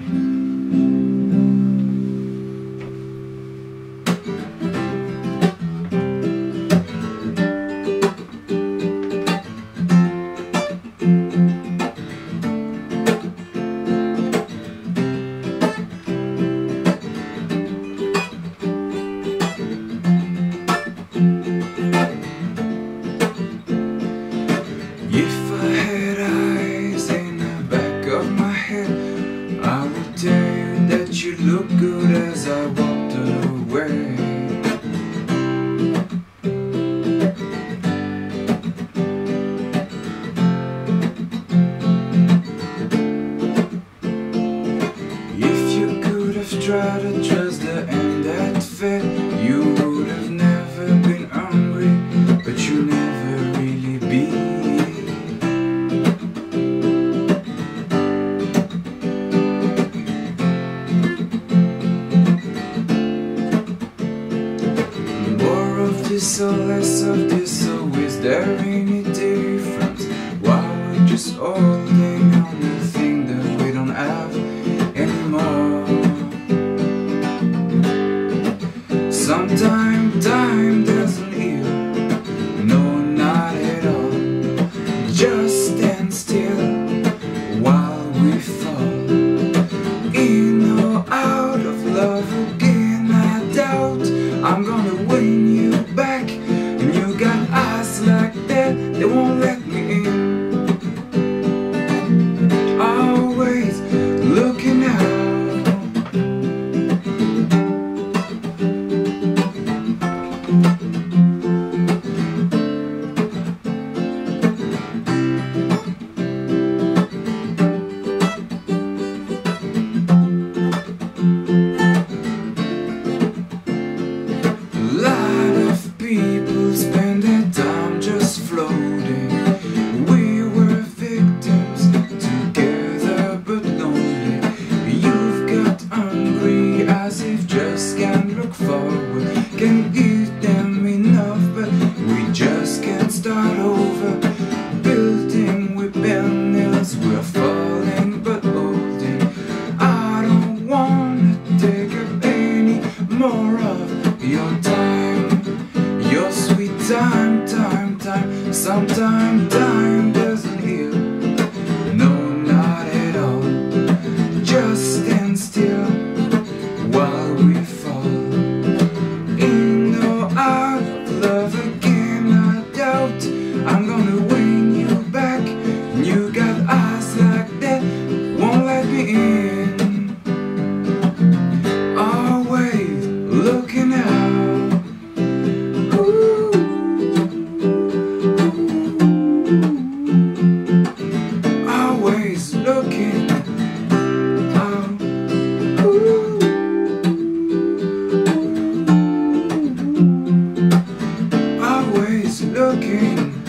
Mm-hmm. Look good as I walked away. If you could have tried to dress the end that fit Epistle, less epistle, is there any difference? Why just all can't look forward. Can give them enough but we just can't start over. Building with nails, we're falling but holding. I don't wanna take up any more of your time. Your sweet time, time, time, sometime time. looking